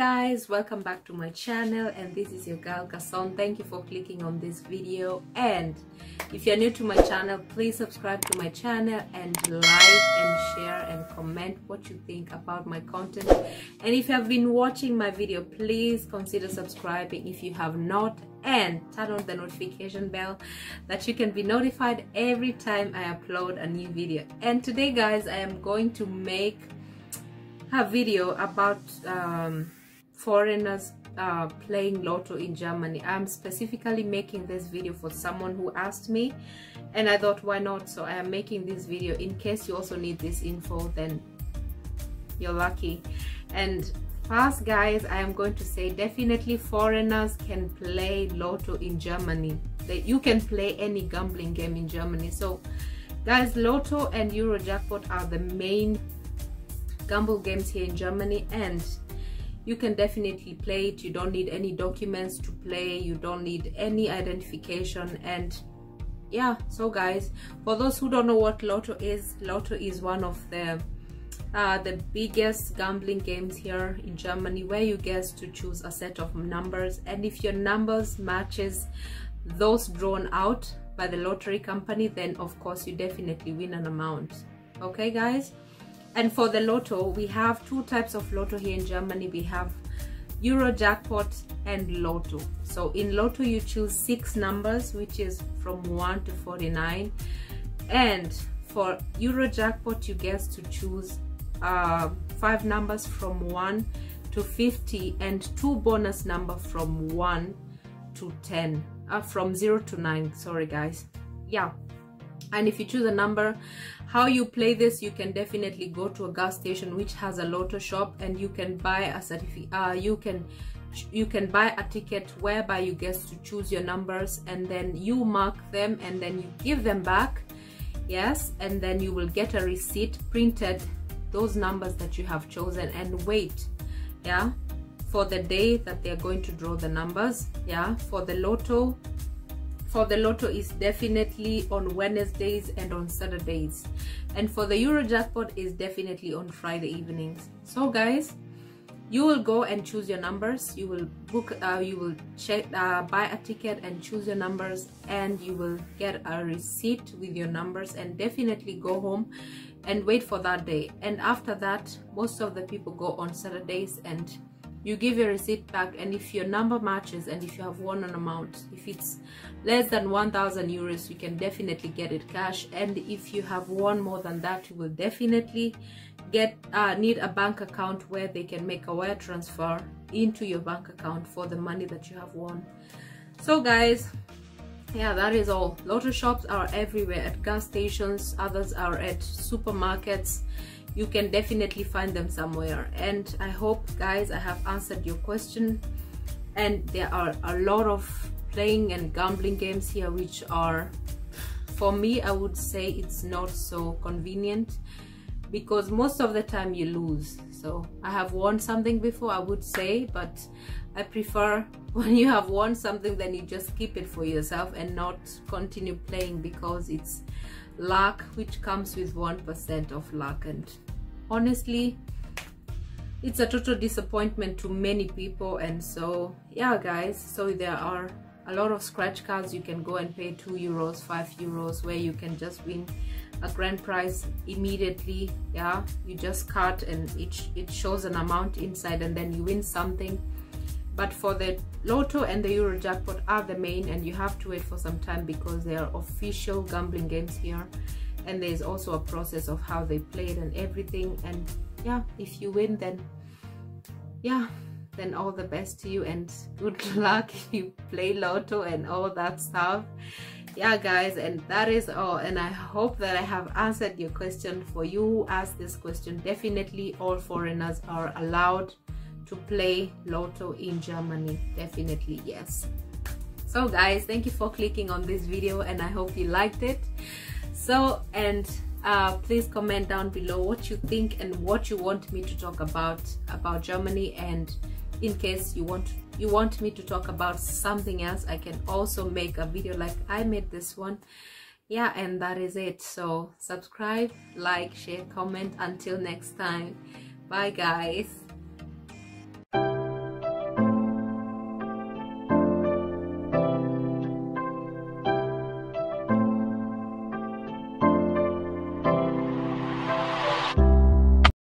guys welcome back to my channel and this is your girl Kason thank you for clicking on this video and if you're new to my channel please subscribe to my channel and like and share and comment what you think about my content. And if you have been watching my video please consider subscribing if you have not and turn on the notification bell that you can be notified every time I upload a new video. And today guys I am going to make a video about um, foreigners uh, playing lotto in Germany. I'm specifically making this video for someone who asked me and I thought why not? So I am making this video in case you also need this info then you're lucky. And first guys I am going to say definitely foreigners can play lotto in Germany. That you can play any gambling game in Germany. So guys lotto and Eurojackpot are the main gamble games here in Germany and you can definitely play it. You don't need any documents to play. You don't need any identification. And yeah so guys for those who don't know what lotto is lotto is one of the uh, the biggest gambling games here in Germany where you get to choose a set of numbers. And if your numbers matches those drawn out by the lottery company then of course you definitely win an amount. Okay guys and for the lotto we have two types of lotto here in germany. We have euro jackpot and lotto. So in lotto you choose six numbers which is from 1 to 49 and for euro jackpot you get to choose uh, five numbers from 1 to 50 and two bonus number from 1 to 10 uh, from 0 to 9 sorry guys. Yeah and if you choose a number how you play this you can definitely go to a gas station which has a lotto shop and you can buy a certificate uh, you can you can buy a ticket whereby you get to choose your numbers and then you mark them and then you give them back. Yes and then you will get a receipt printed those numbers that you have chosen and wait yeah for the day that they're going to draw the numbers yeah for the lotto for the lotto is definitely on Wednesdays and on Saturdays. And for the Euro jackpot is definitely on Friday evenings. So guys you will go and choose your numbers. You will book uh, you will check uh, buy a ticket and choose your numbers and you will get a receipt with your numbers and definitely go home and wait for that day. And after that most of the people go on Saturdays and you give your receipt back and if your number matches and if you have won an amount if it's less than 1000 euros you can definitely get it cash. And if you have won more than that you will definitely get uh, need a bank account where they can make a wire transfer into your bank account for the money that you have won. So guys yeah that is all. Lotto shops are everywhere. At gas stations others are at supermarkets you can definitely find them somewhere. And i hope guys i have answered your question. And there are a lot of playing and gambling games here which are for me i would say it's not so convenient because most of the time you lose. So i have won something before i would say but i prefer when you have won something then you just keep it for yourself and not continue playing because it's luck which comes with one percent of luck. And honestly it's a total disappointment to many people. And so yeah guys so there are a lot of scratch cards. You can go and pay two euros five euros where you can just win a grand prize immediately. Yeah you just cut and it, it shows an amount inside and then you win something but for the lotto and the euro jackpot are the main and you have to wait for some time because they are official gambling games here. And there's also a process of how they play it and everything. And yeah if you win then yeah then all the best to you and good luck if you play lotto and all that stuff. Yeah guys and that is all. And i hope that i have answered your question for you. Who asked this question. Definitely all foreigners are allowed to play lotto in germany. Definitely yes. So guys thank you for clicking on this video and i hope you liked it. So and uh, please comment down below what you think and what you want me to talk about about germany. And in case you want you want me to talk about something else i can also make a video like i made this one. Yeah and that is it. So subscribe like share comment. Until next time. Bye guys